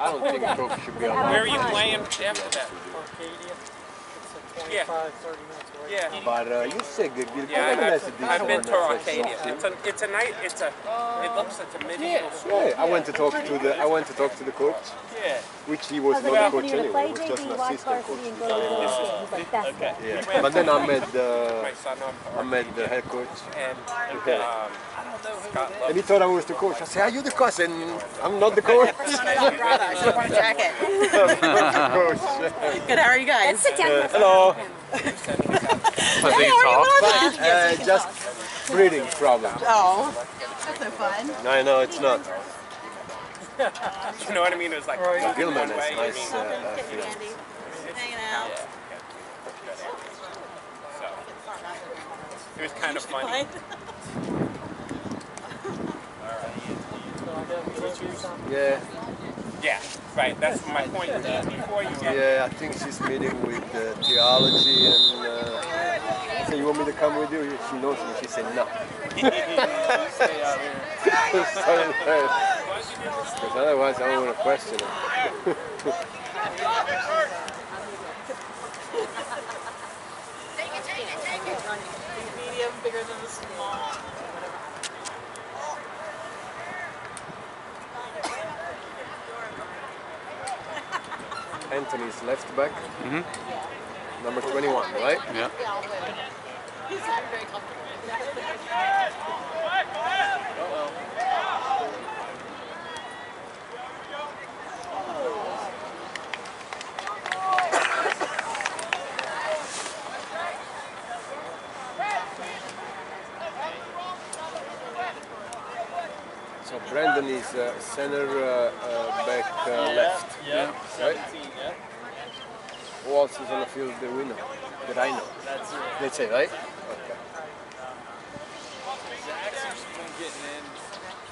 I don't think coach should be Where allowed. are you playing after that? Arcadia. It's a Yeah. 25, 30 minutes away. Yeah. But uh, you say good. good. Yeah, Copenhagen has a I've, I've been to uh, Arcadia. It's a, it's a night. It's a. It looks like a medieval school. Yeah, I went to talk to the I went to talk to the coach, Yeah. which he was not like, the coach anyway. gonna He was just an assistant coach. varsity, and go to the next game. He's like, that's it. Yeah, but then I met the My son up to I met the head coach, and Okay. um, Scott and he thought I was the coach. I said, "Are you the coach?" And I'm not the coach. jacket. coach. Good, how are you guys? Let's sit down for a second. Hello. I think it's off. Uh, just breathing problem. Oh, that's no fun. I know it's not. You know what I mean? It was like Right. Gilman one way, is nice. Uh, uh. Hanging out. So it was kind of funny. So I got the interview conference. yeah, Yeah, right. That's my point. Before you get yeah. I think she's meeting with uh, theology and. Uh, I said, "You want me to come with you?" She knows me. She said, "No." Because otherwise, I want to question her. Anthony's left back. Mm-hmm. Number 21, right? Yeah. So Brandon is uh, center uh, uh, back uh, left. Yeah, Right? 17, yeah. Who else is on the field that we know? That I know. That's it. That's it, right? Okay. Jackson's been getting in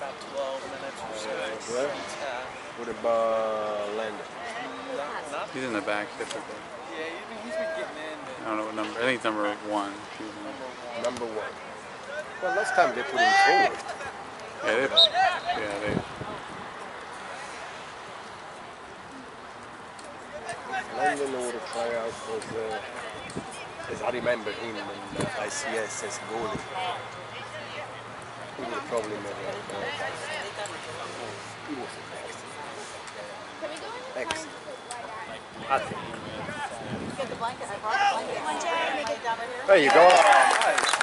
about 12 minutes or so. Well, what about Landon? Not, not, He's in the back typically. yeah, he's been, he's been getting in. I don't know what number. I think it's number one. Number one. Well, last time they put him forward. Yeah, they. Yeah, they. Landon would have tried out was, uh, as I remember him in uh, ICS as goalie. He would have probably made a uh, He was excellent. Excellent. I think. Get the blanket. I brought the blanket. Lay down right here. There you go.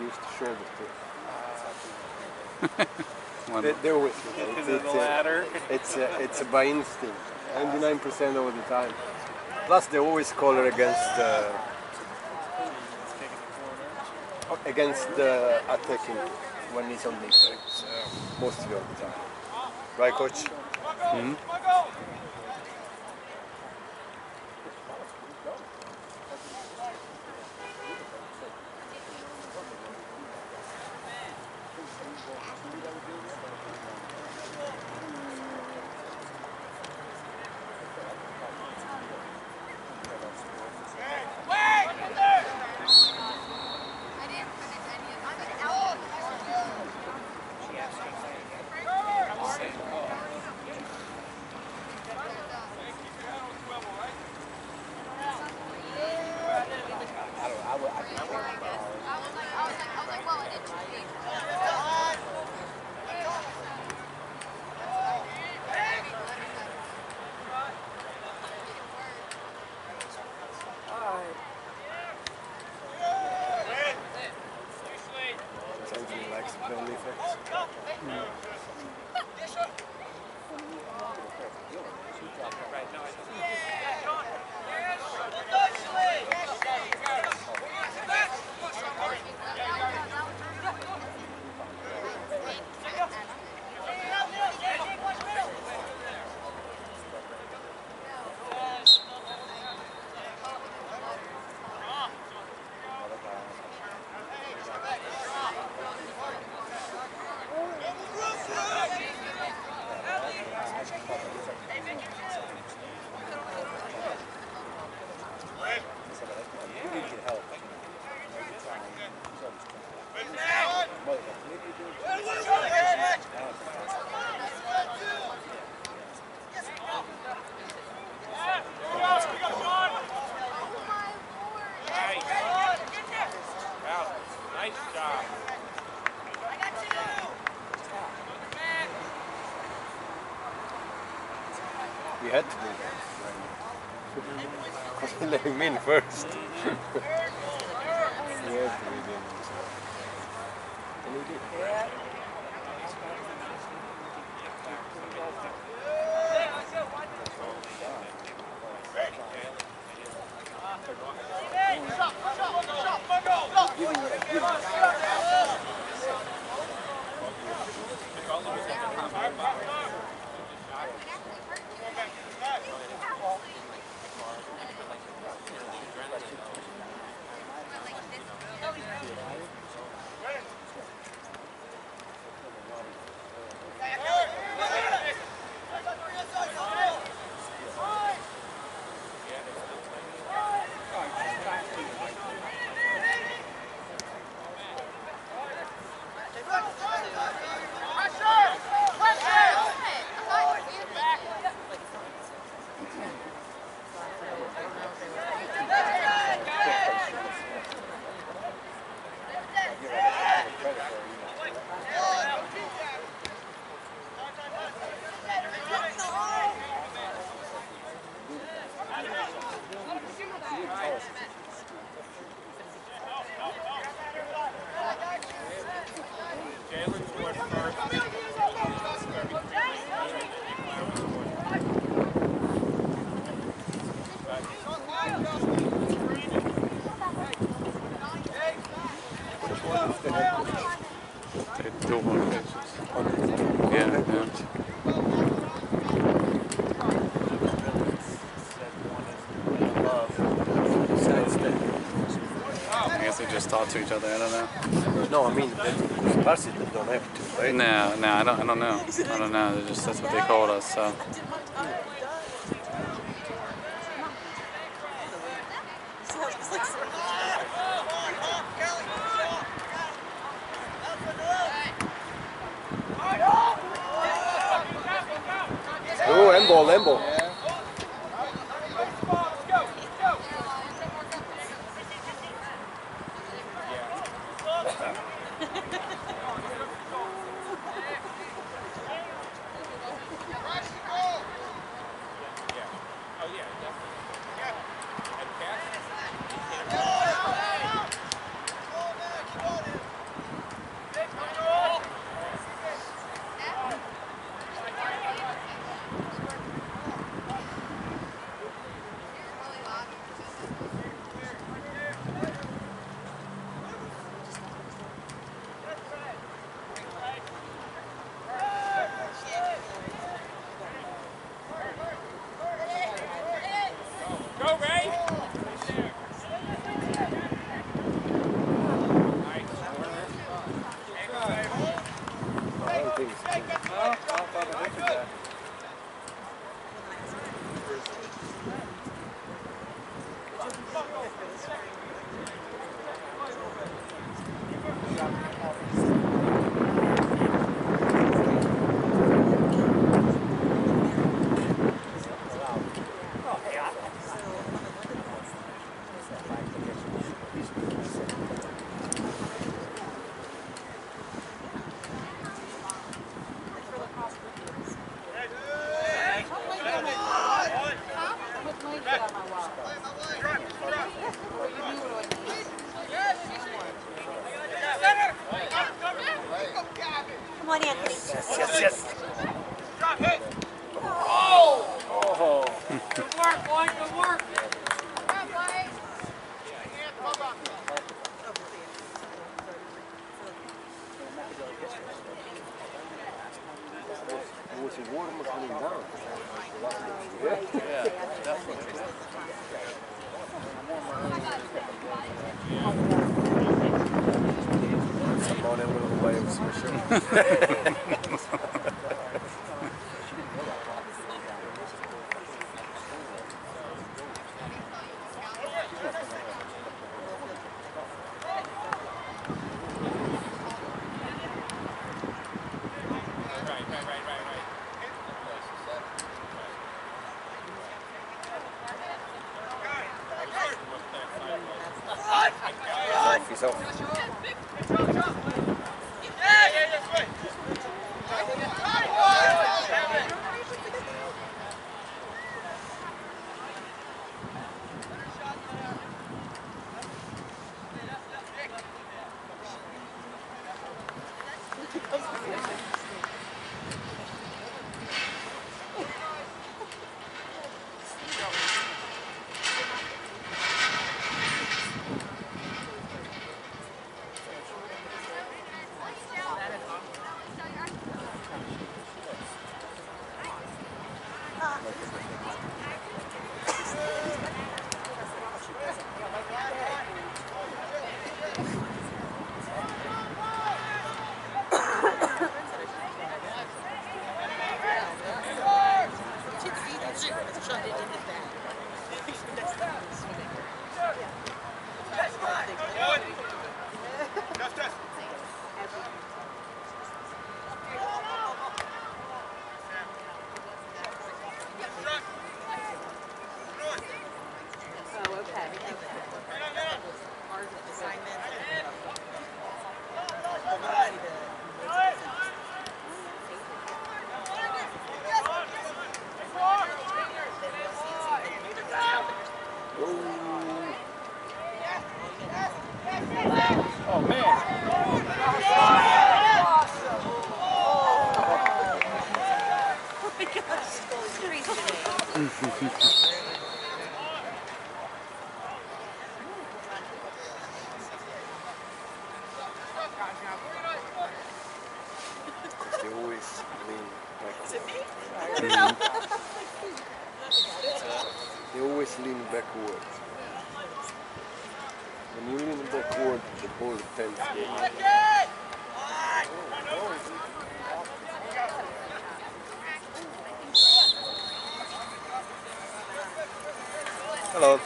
Used to shoulder too. They, they're with me. It's, Into it's, the uh, ladder. it's, uh, it's by instinct. 99% of the time. Plus, they always call her against uh, against the attacking when he's on defense. So mostly all the time. Right, coach? Something him in first. talk to each other. I don't know. No, I mean, the varsity don't have to, right? No, no, I don't. I don't know. I don't know. They're just that's what they called us. So Oh, end ball, Hello.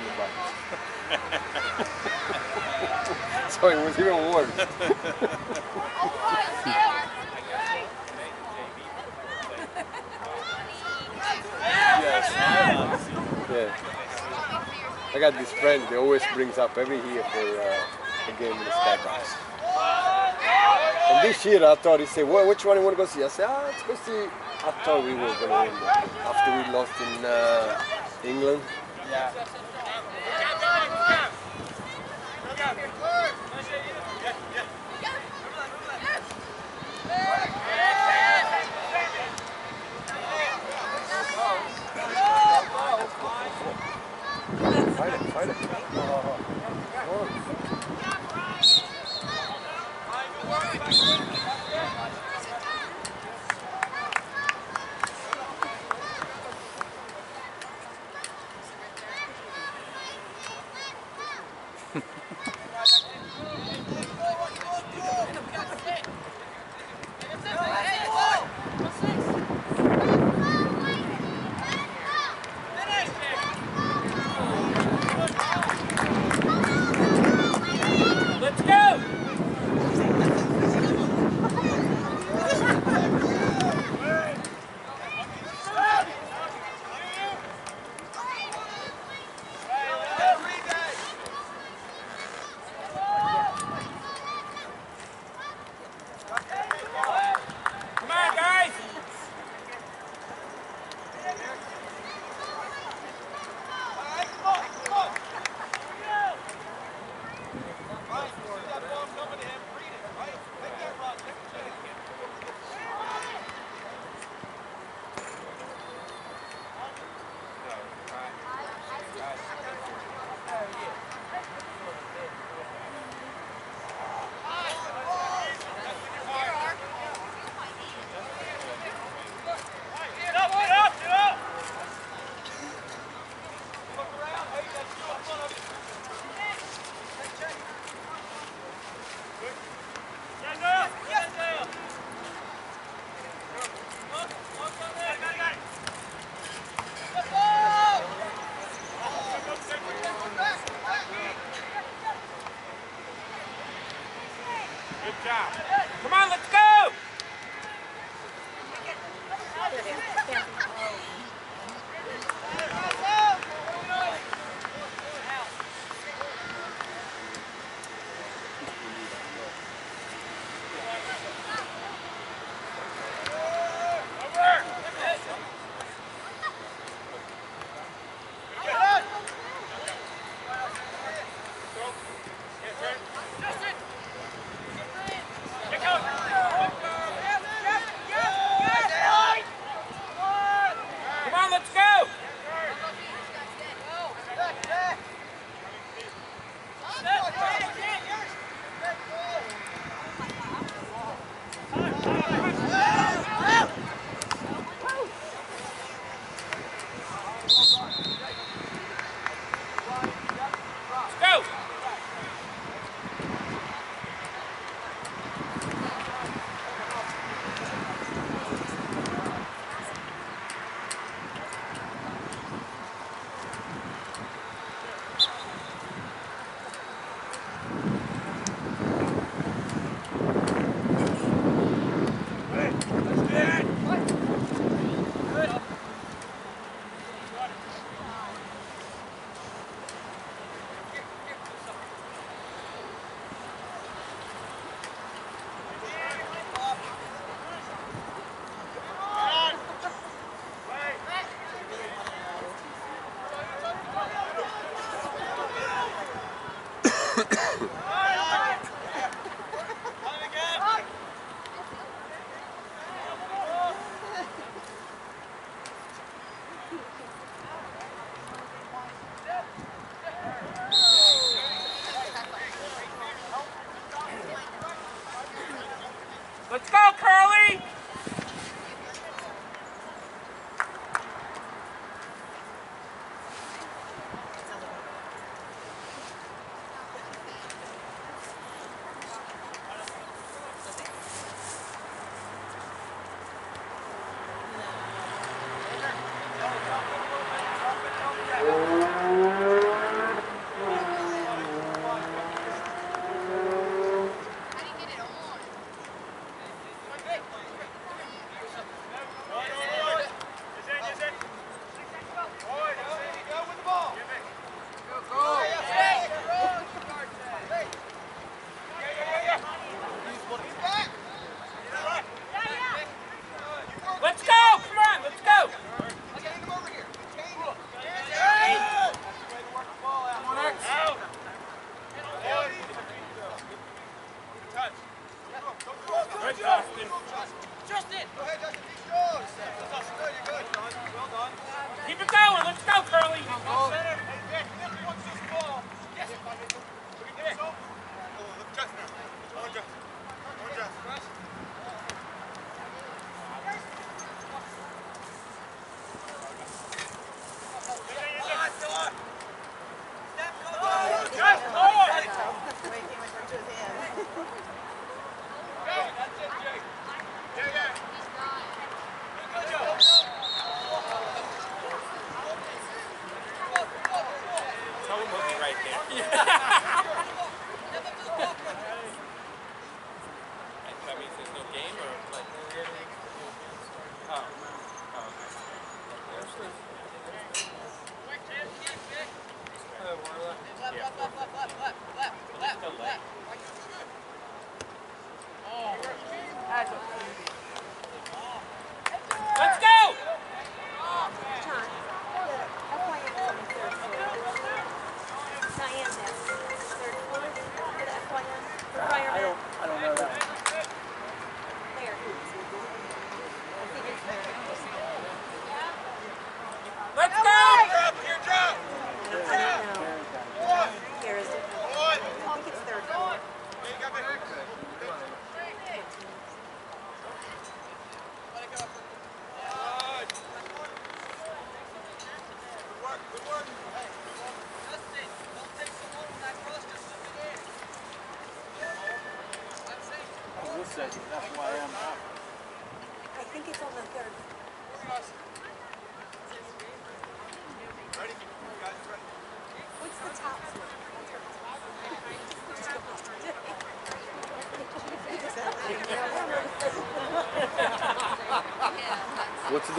In the box. so it was even worse. Yeah. I got this friend, he always brings up every year for uh, a game in the Sky Box. And this year I thought he said, well, which one you want to go see? I said, ah, let's go see. I thought we were going to win after we lost in uh, England. Yeah. Fight it, fight it. Let's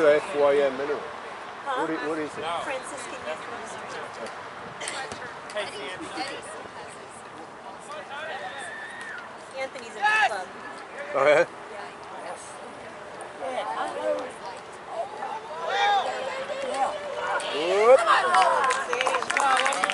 the FYM mineral? Huh? What, is, what is it? No. Franciscan Youth Anthony's in the club. Oh, yeah? Yeah. yeah. yeah. yeah.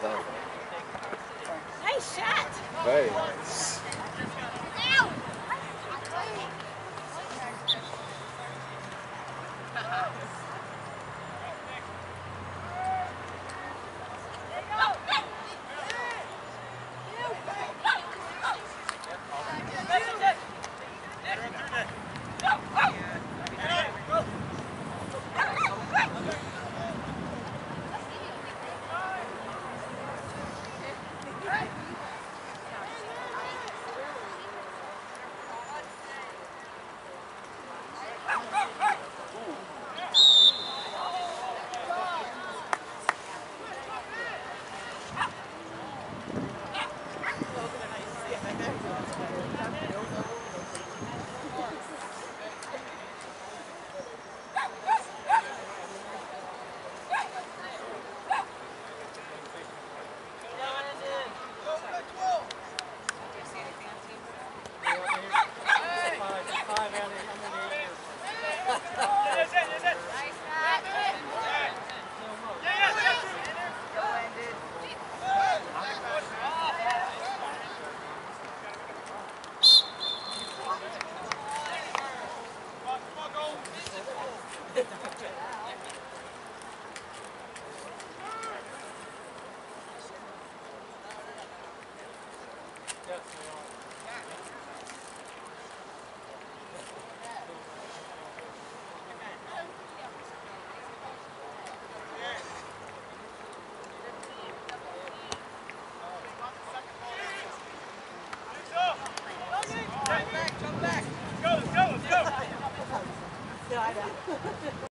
Done. Nice shot. Very nice. Five